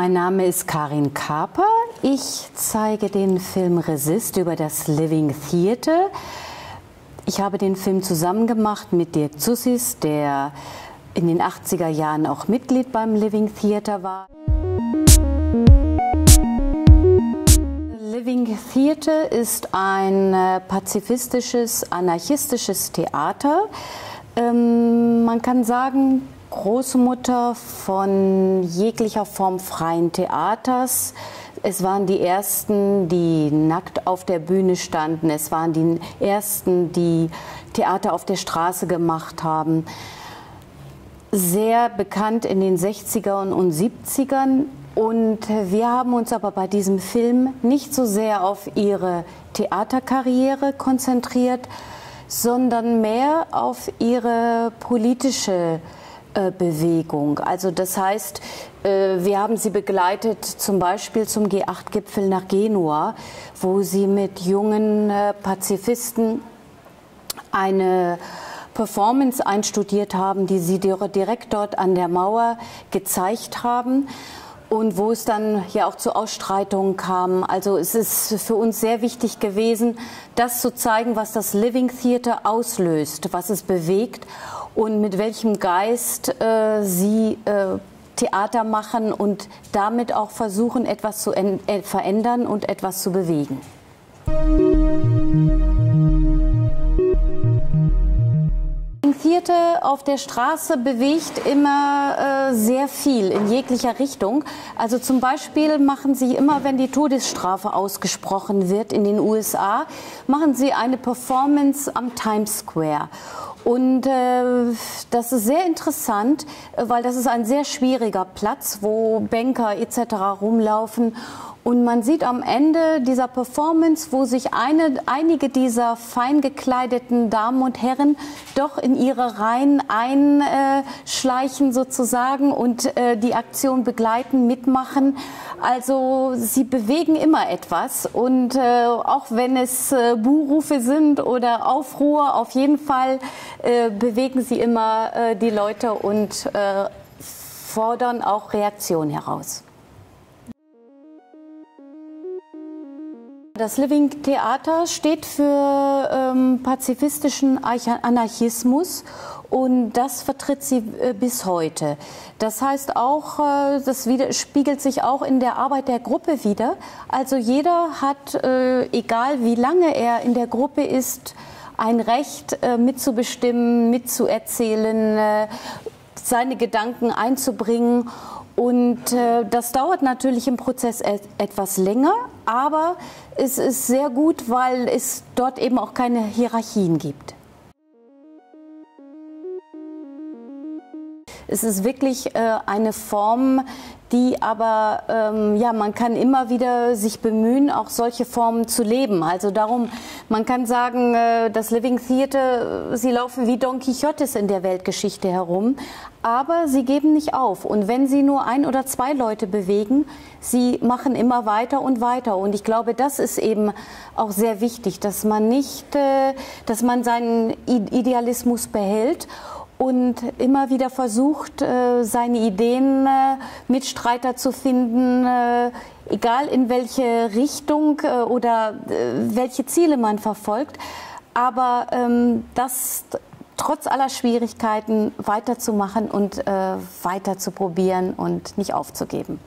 Mein Name ist Karin Kaper. Ich zeige den Film Resist über das Living Theater. Ich habe den Film zusammen gemacht mit Dirk Zussis, der in den 80er Jahren auch Mitglied beim Living Theater war. Living Theater ist ein äh, pazifistisches, anarchistisches Theater. Ähm, man kann sagen, Großmutter von jeglicher Form freien Theaters. Es waren die ersten, die nackt auf der Bühne standen. Es waren die ersten, die Theater auf der Straße gemacht haben. Sehr bekannt in den 60ern und 70ern. Und wir haben uns aber bei diesem Film nicht so sehr auf ihre Theaterkarriere konzentriert, sondern mehr auf ihre politische äh, Bewegung. Also das heißt, äh, wir haben sie begleitet zum Beispiel zum G8-Gipfel nach Genua, wo sie mit jungen äh, Pazifisten eine Performance einstudiert haben, die sie direkt dort an der Mauer gezeigt haben und wo es dann ja auch zu Ausstreitungen kam. Also es ist für uns sehr wichtig gewesen, das zu zeigen, was das Living Theater auslöst, was es bewegt und mit welchem Geist äh, sie äh, Theater machen und damit auch versuchen, etwas zu äh, verändern und etwas zu bewegen. Vierte auf der Straße bewegt immer äh, sehr viel in jeglicher Richtung. Also zum Beispiel machen sie immer, wenn die Todesstrafe ausgesprochen wird in den USA, machen sie eine Performance am Times Square. Und äh, das ist sehr interessant, weil das ist ein sehr schwieriger Platz, wo Banker etc. rumlaufen. Und man sieht am Ende dieser Performance, wo sich eine, einige dieser fein gekleideten Damen und Herren doch in ihre Reihen einschleichen sozusagen und äh, die Aktion begleiten, mitmachen. Also sie bewegen immer etwas und äh, auch wenn es äh, Buhrufe sind oder Aufruhr, auf jeden Fall bewegen sie immer die Leute und fordern auch Reaktion heraus. Das Living Theater steht für ähm, pazifistischen Anarchismus und das vertritt sie äh, bis heute. Das heißt auch, äh, das wieder, spiegelt sich auch in der Arbeit der Gruppe wieder. Also jeder hat, äh, egal wie lange er in der Gruppe ist, ein Recht äh, mitzubestimmen, mitzuerzählen, äh, seine Gedanken einzubringen. Und äh, das dauert natürlich im Prozess et etwas länger, aber es ist sehr gut, weil es dort eben auch keine Hierarchien gibt. Es ist wirklich äh, eine Form, die aber, ähm, ja, man kann immer wieder sich bemühen, auch solche Formen zu leben. Also darum, man kann sagen, äh, das Living Theater, sie laufen wie Don Quixotes in der Weltgeschichte herum, aber sie geben nicht auf. Und wenn sie nur ein oder zwei Leute bewegen, sie machen immer weiter und weiter. Und ich glaube, das ist eben auch sehr wichtig, dass man nicht, äh, dass man seinen Idealismus behält und immer wieder versucht, äh, seine Ideen äh, Mitstreiter zu finden, äh, egal in welche Richtung oder welche Ziele man verfolgt. Aber ähm, das trotz aller Schwierigkeiten weiterzumachen und weiter zu probieren und nicht aufzugeben.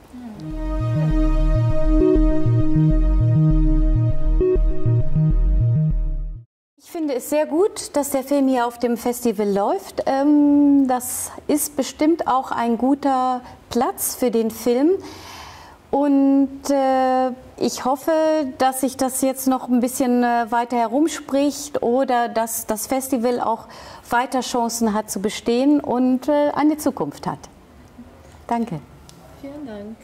Finde es sehr gut, dass der Film hier auf dem Festival läuft. Ähm, das ist bestimmt auch ein guter Platz für den Film. Und äh, ich hoffe, dass sich das jetzt noch ein bisschen äh, weiter herumspricht oder dass das Festival auch weiter Chancen hat zu bestehen und äh, eine Zukunft hat. Danke. Vielen Dank.